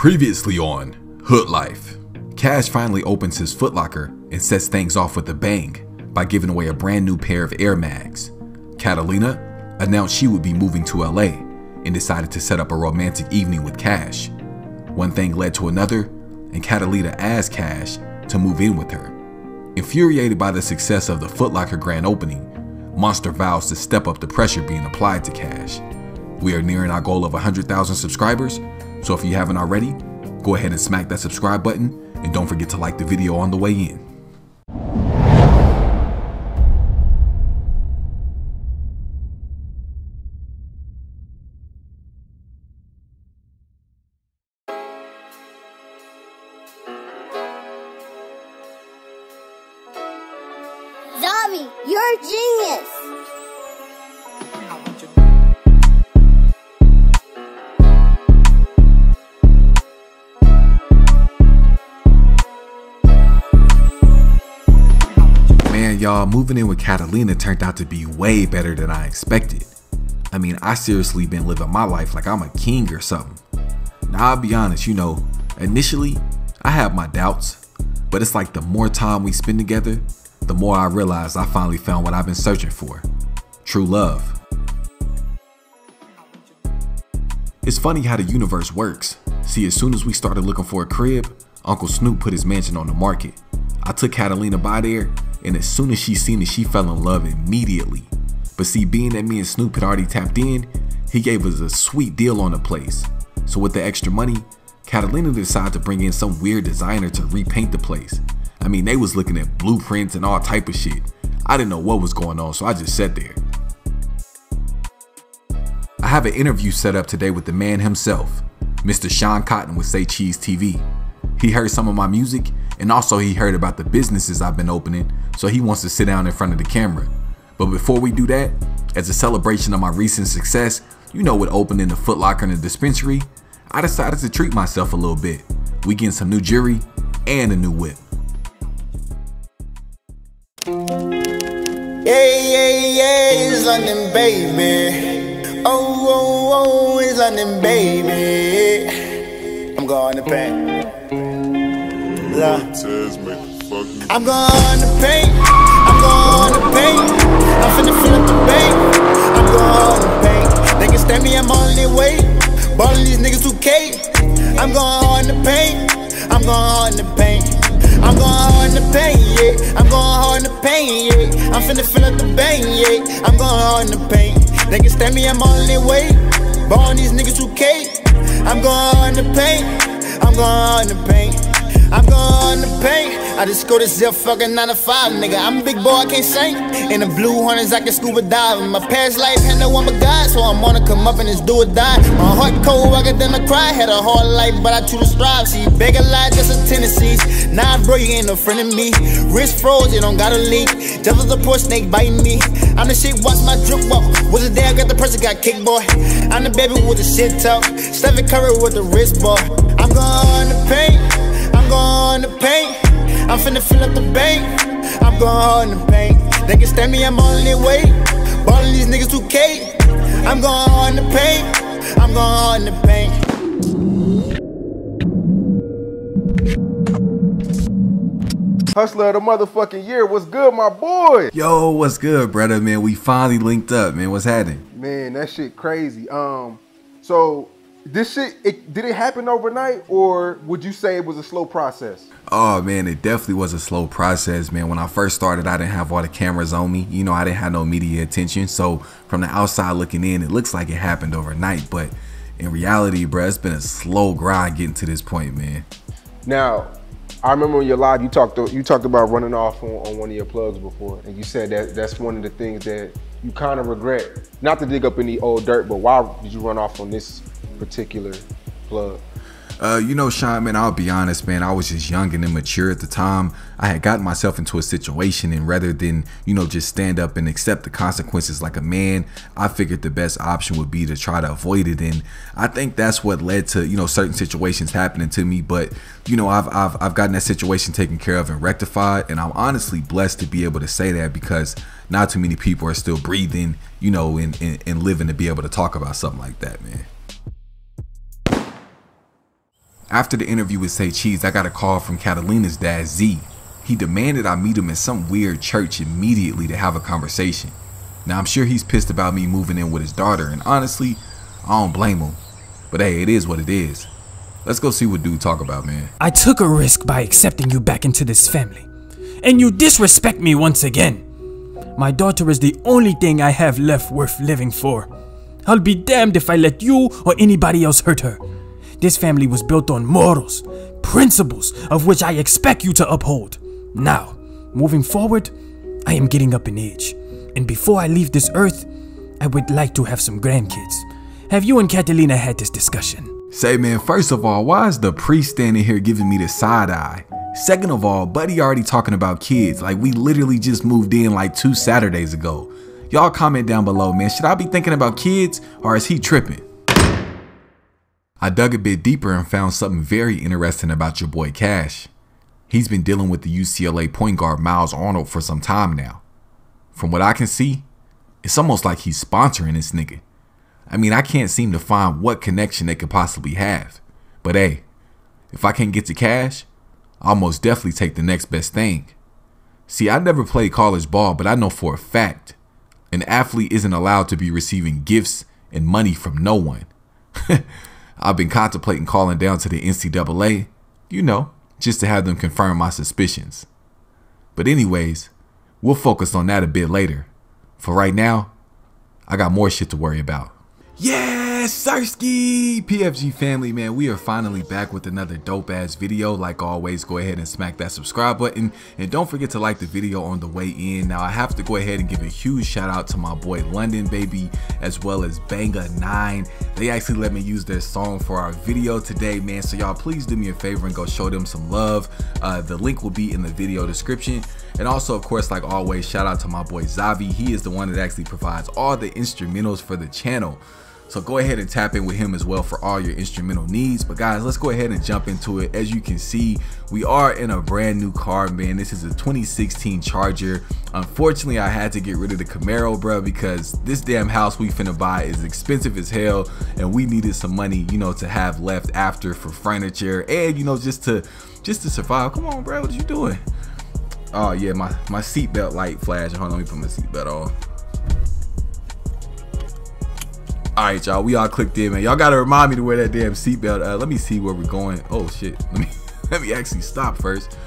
Previously on Hood Life, Cash finally opens his footlocker and sets things off with a bang by giving away a brand new pair of Air Mags. Catalina announced she would be moving to LA and decided to set up a romantic evening with Cash. One thing led to another, and Catalina asked Cash to move in with her. Infuriated by the success of the Footlocker grand opening, Monster vows to step up the pressure being applied to Cash. We are nearing our goal of 100,000 subscribers, so if you haven't already, go ahead and smack that subscribe button and don't forget to like the video on the way in. Zombie, you're a genius! Y'all, moving in with Catalina turned out to be way better than I expected. I mean, I seriously been living my life like I'm a king or something. Now, I'll be honest, you know, initially, I had my doubts, but it's like the more time we spend together, the more I realize I finally found what I've been searching for true love. It's funny how the universe works. See, as soon as we started looking for a crib, Uncle Snoop put his mansion on the market. I took Catalina by there, and as soon as she seen it, she fell in love immediately. But see, being that me and Snoop had already tapped in, he gave us a sweet deal on the place. So with the extra money, Catalina decided to bring in some weird designer to repaint the place. I mean, they was looking at blueprints and all type of shit. I didn't know what was going on, so I just sat there. I have an interview set up today with the man himself, Mr. Sean Cotton with Say Cheese TV. He heard some of my music and also he heard about the businesses I've been opening, so he wants to sit down in front of the camera. But before we do that, as a celebration of my recent success, you know with opening the Foot Locker and the dispensary, I decided to treat myself a little bit. We getting some new jewelry and a new whip. Yeah, yeah, yeah, it's London, baby. Oh, oh, oh, it's London, baby. I'm going to paint. I'm going to paint. I'm going to paint. I'm finna fill up the bank. I'm going to paint. They can stand me, I'm on their way. Ballin' these niggas 2K. I'm going to paint. I'm going to paint. I'm going hard in the paint, yeah. I'm going hard in the paint, yeah. I'm finna fill up the bank, yeah. I'm going hard in the paint. They can stand me, I'm on their way. Ballin' these niggas 2K. I'm going hard in the paint. I'm going hard in the paint. I'm going to paint. I just go to zip fucking 9 to 5, nigga. I'm a big boy, I can't sink. In the blue hunters, I can scuba dive. In my past life had no one but God, so I'm gonna come up and just do or die. My heart cold, I them to cry. Had a hard life, but I choose to strive. See, beg a lie, just a tendencies. Nah, bro, you ain't no friend of me. Wrist froze, you don't got a leak. Devil's a poor snake biting me. I'm the shit, watch my drip walk. Was it there? I got the person got kicked, boy. I'm the baby with the shit talk. Stephen Curry with the wrist ball. I'm to paint. I'm going to paint. I'm finna fill up the bank. I'm going to paint. They can stand me, I'm on their way. Ballin' these niggas 2K. I'm going to paint. I'm going to paint. Hustler of the motherfucking year. What's good, my boy? Yo, what's good, brother, man? We finally linked up, man. What's happening? Man, that shit crazy. Um, so this shit, it, did it happen overnight, or would you say it was a slow process? Oh man, it definitely was a slow process, man. When I first started, I didn't have all the cameras on me. You know, I didn't have no media attention. So from the outside looking in, it looks like it happened overnight. But in reality, bro, it's been a slow grind getting to this point, man. Now, I remember when you're live, you talked you talked about running off on, on one of your plugs before, and you said that that's one of the things that you kind of regret. Not to dig up any old dirt, but why did you run off on this particular plug? Uh, you know, Sean, man, I'll be honest, man. I was just young and immature at the time. I had gotten myself into a situation, and rather than, you know, just stand up and accept the consequences like a man, I figured the best option would be to try to avoid it. And I think that's what led to, you know, certain situations happening to me. But, you know, I've, I've, I've gotten that situation taken care of and rectified. And I'm honestly blessed to be able to say that because not too many people are still breathing, you know, and, and, and living to be able to talk about something like that, man. After the interview with Say Cheese, I got a call from Catalina's dad, Z. He demanded I meet him in some weird church immediately to have a conversation. Now, I'm sure he's pissed about me moving in with his daughter, and honestly, I don't blame him. But hey, it is what it is. Let's go see what dude talk about, man. I took a risk by accepting you back into this family. And you disrespect me once again. My daughter is the only thing I have left worth living for. I'll be damned if I let you or anybody else hurt her. This family was built on morals, principles of which I expect you to uphold. Now, moving forward, I am getting up in age. And before I leave this earth, I would like to have some grandkids. Have you and Catalina had this discussion? Say, man, first of all, why is the priest standing here giving me the side eye? Second of all, Buddy already talking about kids. Like, we literally just moved in like two Saturdays ago. Y'all comment down below, man. Should I be thinking about kids or is he tripping? I dug a bit deeper and found something very interesting about your boy Cash. He's been dealing with the UCLA point guard Miles Arnold for some time now. From what I can see, it's almost like he's sponsoring this nigga. I mean, I can't seem to find what connection they could possibly have. But hey, if I can't get to Cash, I'll most definitely take the next best thing. See, I never played college ball, but I know for a fact an athlete isn't allowed to be receiving gifts and money from no one. I've been contemplating calling down to the NCAA, you know, just to have them confirm my suspicions. But, anyways, we'll focus on that a bit later. For right now, I got more shit to worry about. Yes, Sirski! PFG family, man, we are finally back with another dope ass video. Like always, go ahead and smack that subscribe button. And don't forget to like the video on the way in. Now, I have to go ahead and give a huge shout out to my boy London Baby, as well as Banga9. They actually let me use their song for our video today, man. So y'all please do me a favor and go show them some love. Uh, the link will be in the video description. And also, of course, like always, shout out to my boy Zavi. He is the one that actually provides all the instrumentals for the channel. So go ahead and tap in with him as well for all your instrumental needs. But guys, let's go ahead and jump into it. As you can see, we are in a brand new car, man. This is a 2016 Charger. Unfortunately, I had to get rid of the Camaro, bro, because this damn house we finna buy is expensive as hell. And we needed some money, you know, to have left after for furniture and, you know, just to just to survive. Come on, bro, what are you doing? Oh yeah, my, my seatbelt light flash. Hold on, let me put my seatbelt on. All right, y'all, we all clicked in, man. Y'all gotta remind me to wear that damn seatbelt. Uh, let me see where we're going. Oh shit, let me let me actually stop first.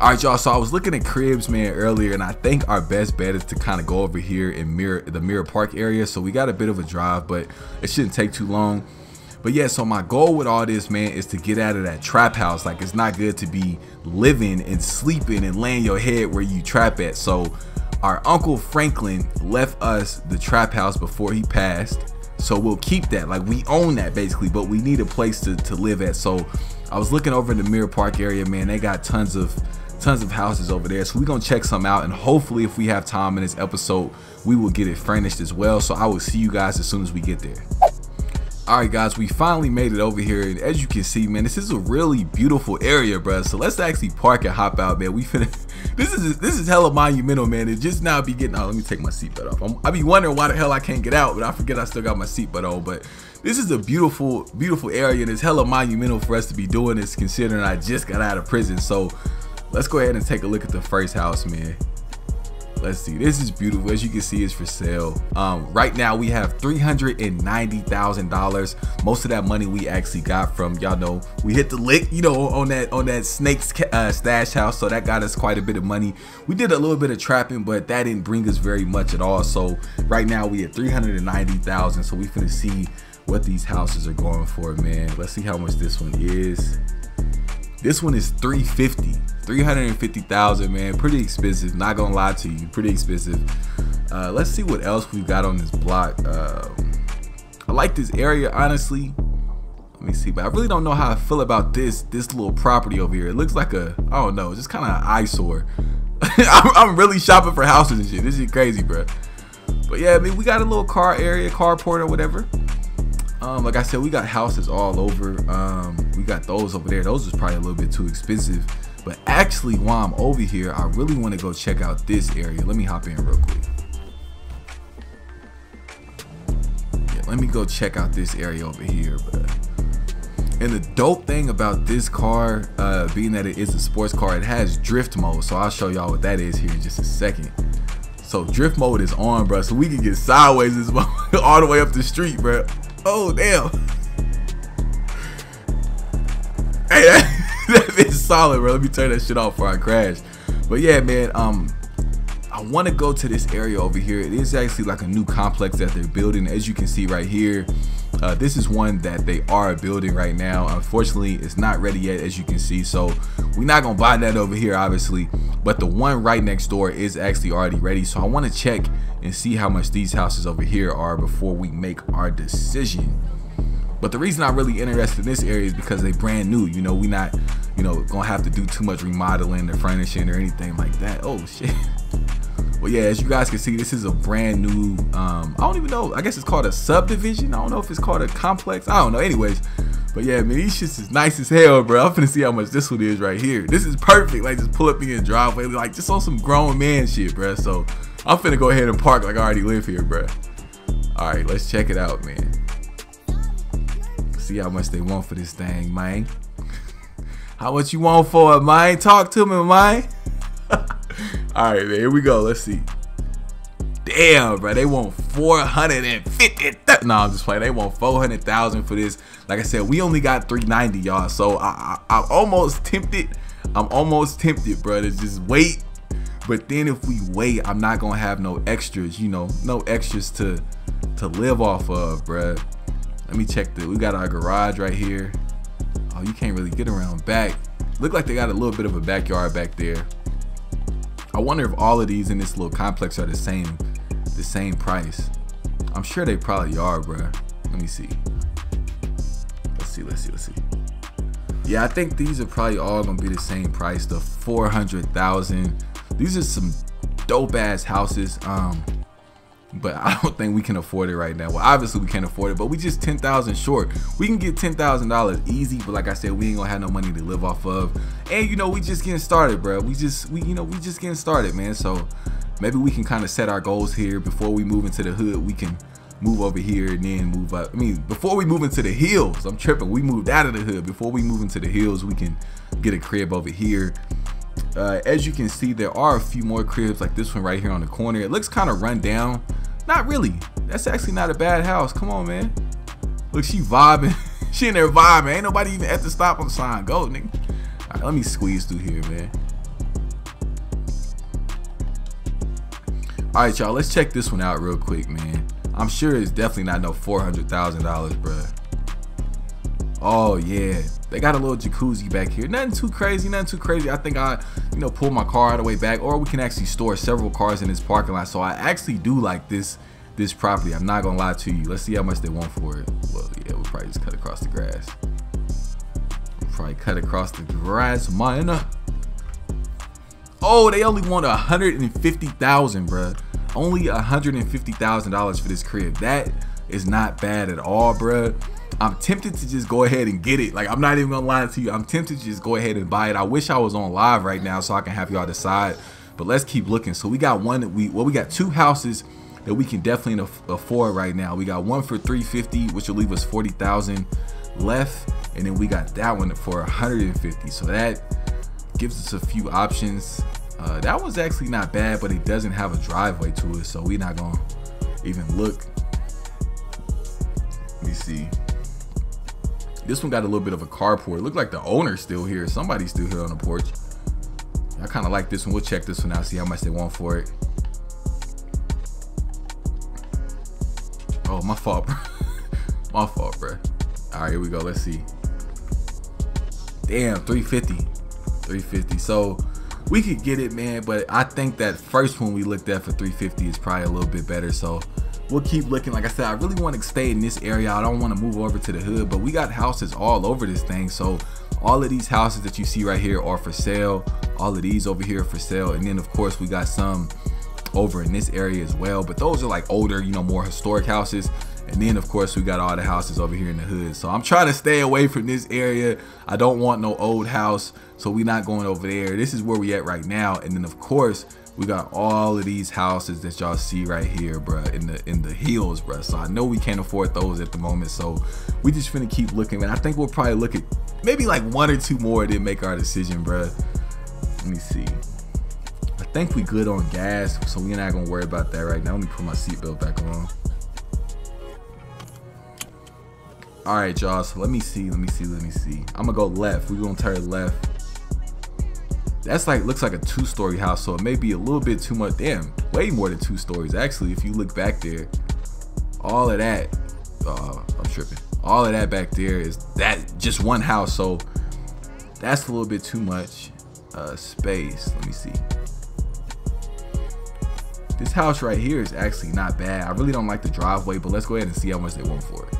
All right, y'all. So I was looking at cribs, man, earlier, and I think our best bet is to kind of go over here in Mirror, the Mirror Park area. So we got a bit of a drive, but it shouldn't take too long. But yeah, so my goal with all this, man, is to get out of that trap house. Like it's not good to be living and sleeping and laying your head where you trap at. So our uncle Franklin left us the trap house before he passed so we'll keep that. Like we own that basically, but we need a place to, to live at. So I was looking over in the Mirror Park area, man. They got tons of tons of houses over there. So we're gonna check some out and hopefully if we have time in this episode, we will get it furnished as well. So I will see you guys as soon as we get there. All right, guys, we finally made it over here. And as you can see, man, this is a really beautiful area, bro. So let's actually park and hop out, man. We finna, this is this is hella monumental, man. It just now be getting, oh, let me take my seatbelt off. I'm, I be wondering why the hell I can't get out, but I forget I still got my seatbelt on. But this is a beautiful, beautiful area. And it's hella monumental for us to be doing this considering I just got out of prison. So let's go ahead and take a look at the first house, man let's see. This is beautiful. As you can see it's for sale. Um, right now we have $390,000 most of that money we actually got from y'all know we hit the lick you know on that on that snakes uh, stash house. So that got us quite a bit of money. We did a little bit of trapping but that didn't bring us very much at all. So right now we at 390,000 so we finna see what these houses are going for man. Let's see how much this one is this one is 350 350,000 man. Pretty expensive not gonna lie to you. Pretty expensive. Uh, let's see what else we've got on this block. Um, I like this area honestly. Let me see but I really don't know how I feel about this this little property over here. It looks like a I don't know just kind of an eyesore. I'm, I'm, really shopping for houses and shit. This is crazy bro but yeah I mean we got a little car area carport or whatever um, like I said, we got houses all over. Um, we got those over there. Those is probably a little bit too expensive. But actually, while I'm over here, I really want to go check out this area. Let me hop in real quick. Yeah, let me go check out this area over here. But And the dope thing about this car, uh, being that it is a sports car, it has drift mode. So I'll show y'all what that is here in just a second. So drift mode is on, bro. So we can get sideways this all the way up the street, bro. Oh damn. Hey, that, that is solid, bro. Let me turn that shit off before I crash. But yeah, man. Um, I want to go to this area over here. It is actually like a new complex that they're building. As you can see right here, uh, this is one that they are building right now. Unfortunately, it's not ready yet, as you can see. So we're not gonna buy that over here, obviously. But the one right next door is actually already ready. So I want to check and see how much these houses over here are before we make our decision. But the reason I'm really interested in this area is because they're brand new. You know, we're not, you know, gonna have to do too much remodeling or furnishing or anything like that. Oh shit. But yeah, as you guys can see, this is a brand new, um, I don't even know, I guess it's called a subdivision. I don't know if it's called a complex. I don't know. Anyways, but yeah, man, these shits is nice as hell, bro. I'm finna see how much this one is right here. This is perfect. Like, just pull up in your driveway, like, just on some grown man shit, bro. So, I'm finna go ahead and park like I already live here, bro. All right, let's check it out, man. See how much they want for this thing, man. How much you want for it, man? Talk to me, man. All right, man. Here we go. Let's see. Damn, bro. They want 450. No, I'm just playing. They want 400,000 for this. Like I said, we only got 390, y'all. So I, I, I'm almost tempted. I'm almost tempted, bro, to just wait. But then if we wait, I'm not gonna have no extras. You know, no extras to to live off of, bro. Let me check the. We got our garage right here. Oh, you can't really get around back. Look like they got a little bit of a backyard back there. I wonder if all of these in this little complex are the same, the same price. I'm sure they probably are, bro. Let me see. Let's see, let's see, let's see. Yeah, I think these are probably all gonna be the same price, the 400,000. These are some dope ass houses. Um, but I don't think we can afford it right now. Well, obviously we can't afford it, but we just 10,000 short. We can get $10,000 easy, but like I said, we ain't gonna have no money to live off of. And you know, we just getting started, bro. We just, we, you know, we just getting started, man. So maybe we can kind of set our goals here before we move into the hood. We can move over here and then move up. I mean, before we move into the hills, I'm tripping. We moved out of the hood. Before we move into the hills, we can get a crib over here. Uh, as you can see, there are a few more cribs like this one right here on the corner. It looks kind of run down. Not really. That's actually not a bad house. Come on, man. Look, she vibing. she in there vibing. Ain't nobody even at the stop on the sign. Go, nigga. All right, let me squeeze through here, man. All right, y'all. Let's check this one out real quick, man. I'm sure it's definitely not no $400,000, bruh. Oh, yeah. They got a little jacuzzi back here. Nothing too crazy, nothing too crazy. I think I, you know, pull my car all the way back, or we can actually store several cars in this parking lot. So I actually do like this this property. I'm not gonna lie to you. Let's see how much they want for it. Well, yeah, we'll probably just cut across the grass. We'll probably cut across the grass, mine. Oh, they only want 150,000, bruh. Only $150,000 for this crib. That is not bad at all, bruh. I'm tempted to just go ahead and get it. Like I'm not even gonna lie to you. I'm tempted to just go ahead and buy it. I wish I was on live right now so I can have y'all decide. But let's keep looking. So we got one that we well we got two houses that we can definitely afford right now. We got one for 350, which will leave us 40,000 left, and then we got that one for 150. So that gives us a few options. Uh, that was actually not bad, but it doesn't have a driveway to it, so we're not gonna even look. Let me see. This one got a little bit of a carport. Look like the owner's still here. Somebody's still here on the porch. I kind of like this one. We'll check this one out, see how much they want for it. Oh, my fault, bro. my fault, bro. All right, here we go. Let's see. Damn, 350. 350. So we could get it, man. But I think that first one we looked at for 350 is probably a little bit better. So we'll keep looking. Like I said, I really want to stay in this area. I don't want to move over to the hood, but we got houses all over this thing. So all of these houses that you see right here are for sale. All of these over here for sale. And then of course we got some over in this area as well. But those are like older, you know, more historic houses. And then of course we got all the houses over here in the hood. So I'm trying to stay away from this area. I don't want no old house. So we're not going over there. This is where we at right now. And then of course We got all of these houses that y'all see right here, bruh, in the in the hills, bruh. So I know we can't afford those at the moment. So we just finna keep looking, man. I think we'll probably look at maybe like one or two more, then make our decision, bruh. Let me see. I think we good on gas, so we're not gonna worry about that right now. Let me put my seatbelt back on. All right, y'all. So let me see. Let me see. Let me see. I'm gonna go left. We're gonna turn left that's like looks like a two-story house, so it may be a little bit too much. Damn, way more than two stories. Actually, if you look back there, all of that, uh, I'm tripping. All of that back there is that just one house, so that's a little bit too much uh, space. Let me see. This house right here is actually not bad. I really don't like the driveway, but let's go ahead and see how much they want for it.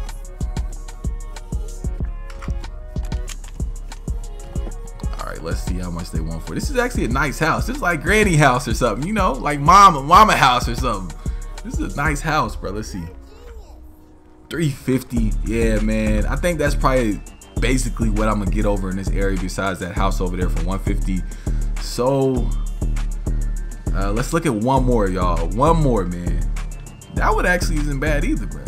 Let's see how much they want for it. This is actually a nice house. This is like granny house or something, you know, like mama, mama house or something. This is a nice house, bro. Let's see. 350. Yeah, man. I think that's probably basically what I'm gonna get over in this area besides that house over there for 150. So uh, let's look at one more, y'all. One more, man. That one actually isn't bad either, bro.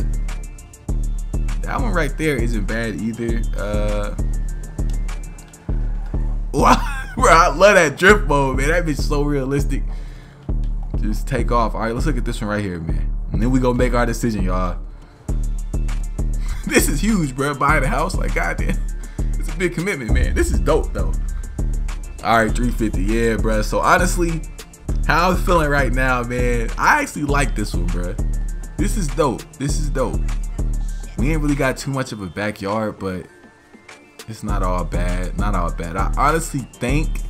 That one right there isn't bad either. Uh, Bro, I love that drift mode, man. That bitch so realistic. Just take off. All right, let's look at this one right here, man. And then we gonna make our decision, y'all. this is huge, bro. Buying a house, like goddamn, it's a big commitment, man. This is dope, though. All right, 350, yeah, bro. So honestly, how I'm feeling right now, man, I actually like this one, bro. This is dope. This is dope. We ain't really got too much of a backyard, but it's not all bad. Not all bad. I honestly think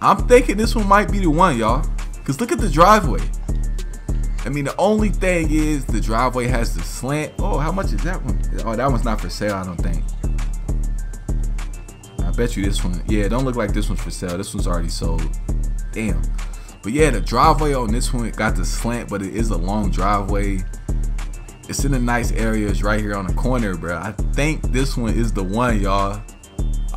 I'm thinking this one might be the one, y'all. Cause look at the driveway. I mean, the only thing is the driveway has the slant. Oh, how much is that one? Oh, that one's not for sale, I don't think. I bet you this one. Yeah, don't look like this one's for sale. This one's already sold. Damn. But yeah, the driveway on this one got the slant, but it is a long driveway. It's in a nice area. It's right here on the corner, bro. I think this one is the one, y'all.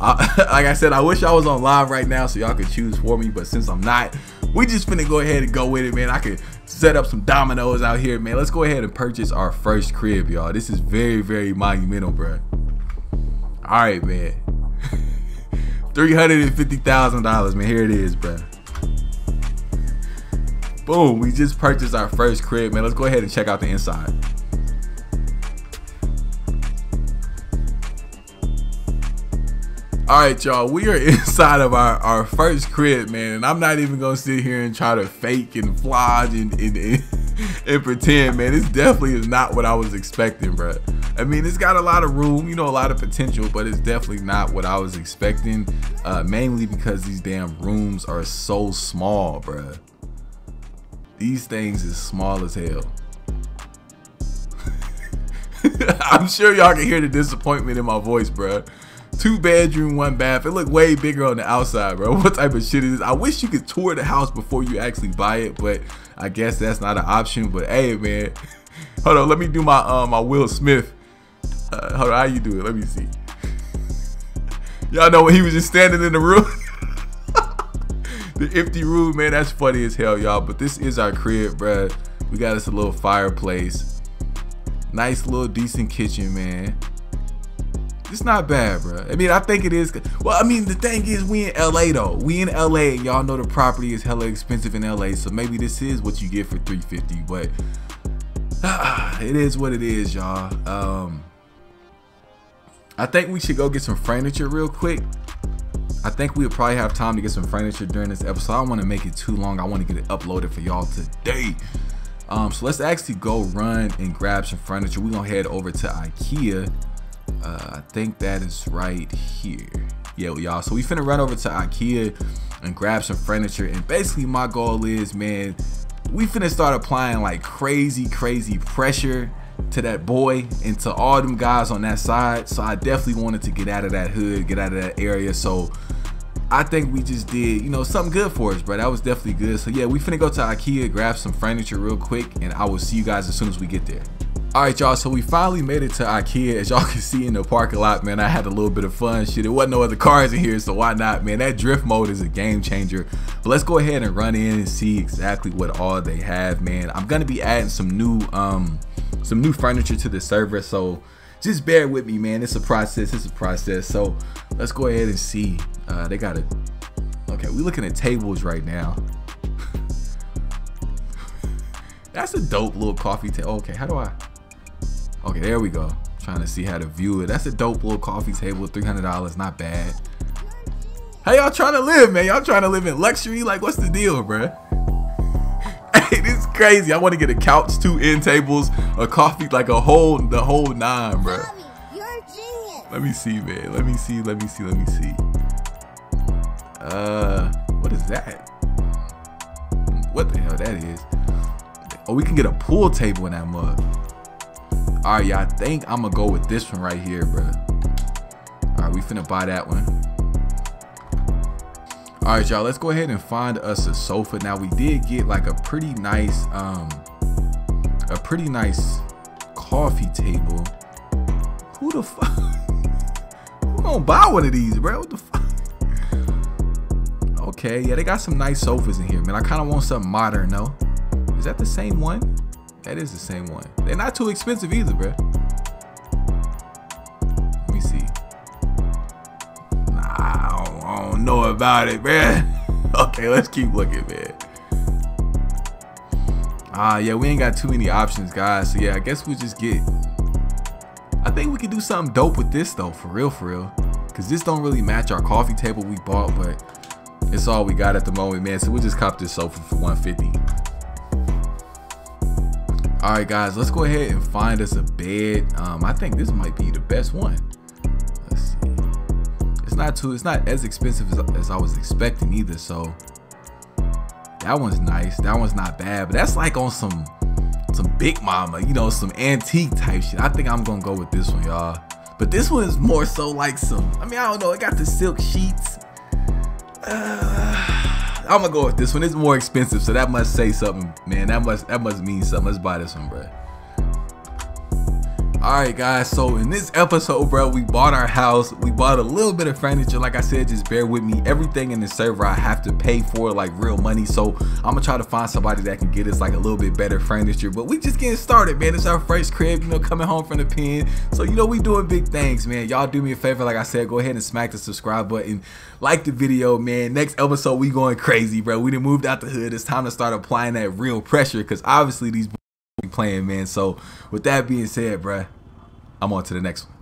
like I said, I wish I was on live right now so y'all could choose for me, but since I'm not, we just finna go ahead and go with it, man. I could set up some dominoes out here, man. Let's go ahead and purchase our first crib, y'all. This is very, very monumental, bro. All right, man. $350,000, man. Here it is, bro. Boom, we just purchased our first crib, man. Let's go ahead and check out the inside. All right, y'all, we are inside of our, our first crib, man, and I'm not even gonna sit here and try to fake and flodge and, and, and, and pretend, man. This definitely is not what I was expecting, bro. I mean, it's got a lot of room, you know, a lot of potential, but it's definitely not what I was expecting, uh, mainly because these damn rooms are so small, bro. These things is small as hell. I'm sure y'all can hear the disappointment in my voice, bro two bedroom, one bath. It look way bigger on the outside, bro. What type of shit is this? I wish you could tour the house before you actually buy it, but I guess that's not an option. But hey, man, hold on. Let me do my um my Will Smith. Uh, hold on, how you do it? Let me see. Y'all know when he was just standing in the room. the empty room, man. That's funny as hell, y'all. But this is our crib, bro. We got us a little fireplace. Nice little decent kitchen, man. It's not bad, bro. I mean, I think it is. Well, I mean, the thing is, we in LA though. We in LA, and y'all know the property is hella expensive in LA. So maybe this is what you get for 350. But uh, it is what it is, y'all. Um, I think we should go get some furniture real quick. I think we'll probably have time to get some furniture during this episode. I don't want to make it too long. I want to get it uploaded for y'all today. Um, so let's actually go run and grab some furniture. We're gonna head over to IKEA uh, I think that is right here. Yeah, y'all. So we finna run over to Ikea and grab some furniture. And basically my goal is, man, we finna start applying like crazy, crazy pressure to that boy and to all them guys on that side. So I definitely wanted to get out of that hood, get out of that area. So I think we just did, you know, something good for us, bro. That was definitely good. So yeah, we finna go to Ikea, grab some furniture real quick, and I will see you guys as soon as we get there. All right, y'all. So we finally made it to IKEA. As y'all can see in the parking lot, man, I had a little bit of fun. Shit, there wasn't no other cars in here, so why not, man? That drift mode is a game changer. But let's go ahead and run in and see exactly what all they have, man. I'm gonna be adding some new, um, some new furniture to the server, so just bear with me, man. It's a process. It's a process. So let's go ahead and see. Uh, they got it. Okay, we looking at tables right now. That's a dope little coffee table. Okay, how do I? Okay, there we go. Trying to see how to view it. That's a dope little coffee table, $300, not bad. How y'all trying to live, man? Y'all trying to live in luxury? Like, what's the deal, bruh? Hey, this is crazy. I want to get a couch, two end tables, a coffee, like a whole, the whole nine, bruh. Tommy, you're a genius. Let me see, man. Let me see, let me see, let me see. Uh, what is that? What the hell that is? Oh, we can get a pool table in that mug. All right, yeah, I think I'm gonna go with this one right here, bro. All right, we finna buy that one. All right, y'all, let's go ahead and find us a sofa. Now, we did get like a pretty nice, um, a pretty nice coffee table. Who the fuck? Who gonna buy one of these, bro? What the fuck? Okay, yeah, they got some nice sofas in here, man. I kind of want something modern, though. Is that the same one? That is the same one. They're not too expensive either, bro. Let me see. Nah, I don't, I don't know about it, man. okay, let's keep looking, man. Ah, yeah, we ain't got too many options, guys. So yeah, I guess we just get. I think we could do something dope with this though, for real, for real. Cause this don't really match our coffee table we bought, but it's all we got at the moment, man. So we'll just cop this sofa for 150. All right, guys, let's go ahead and find us a bed. Um, I think this might be the best one. Let's see. It's not too. It's not as expensive as, as I was expecting either. So that one's nice. That one's not bad. But that's like on some some big mama, you know, some antique type shit. I think I'm gonna go with this one, y'all. But this one is more so like some. I mean, I don't know. It got the silk sheets. Uh, I'm gonna go with this one. It's more expensive, so that must say something, man. That must that must mean something. Let's buy this one, bro. Alright guys, so in this episode, bro, we bought our house. We bought a little bit of furniture. Like I said, just bear with me. Everything in the server I have to pay for like real money. So I'm gonna try to find somebody that can get us like a little bit better furniture. But we just getting started, man. It's our first crib, you know, coming home from the pen. So you know we doing big things, man. Y'all do me a favor, like I said, go ahead and smack the subscribe button. Like the video, man. Next episode, we going crazy, bro. We done moved out the hood. It's time to start applying that real pressure because obviously these playing, man. So with that being said, bruh, I'm on to the next one.